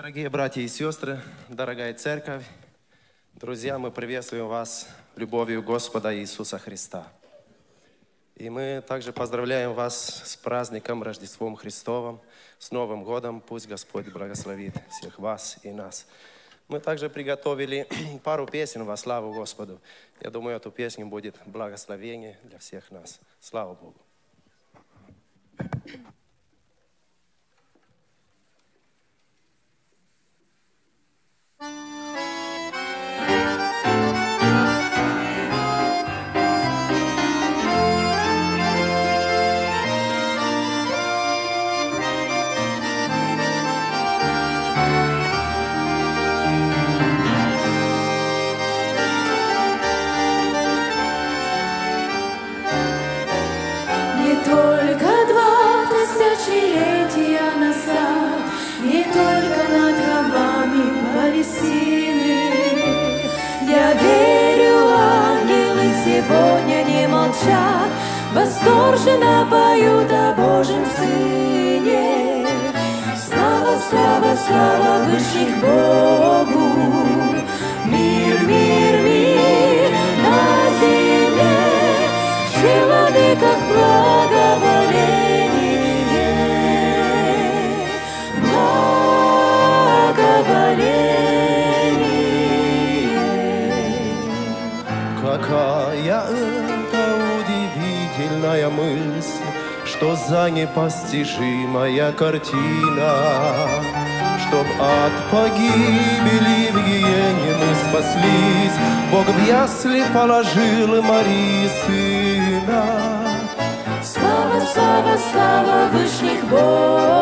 Дорогие братья и сестры, дорогая церковь, друзья, мы приветствуем вас любовью Господа Иисуса Христа. И мы также поздравляем вас с праздником Рождеством Христовым, с Новым годом. Пусть Господь благословит всех вас и нас. Мы также приготовили пару песен во славу Господу. Я думаю, эту песню будет благословение для всех нас. Слава Богу. Тысячелетия назад, Не только над гробами Палестины. Я верю, ангелы сегодня не молчат, Восторженно поют о Божьем Сыне. Слава, слава, слава высших Богу, Мир, мир, мир на земле, в человеках благоволение, удивительная мысль, что за непостижимая картина, Чтоб от погибели в гиене мы спаслись, Бог в ясли положил Марии сына. Слава, слава, слава вышних Богу,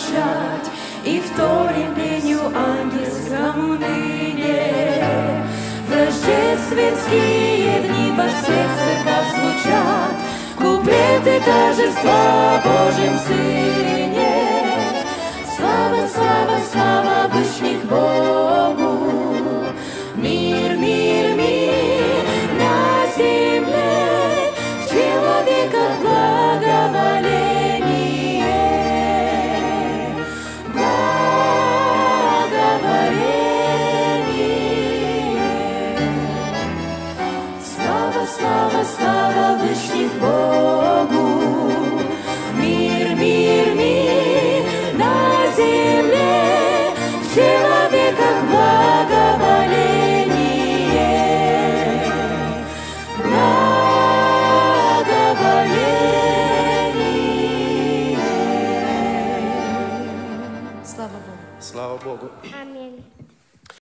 молчать И вторим пению ангельскому ныне. В рождественские дни во всех церквах звучат Куплеты торжества о Божьем 后面。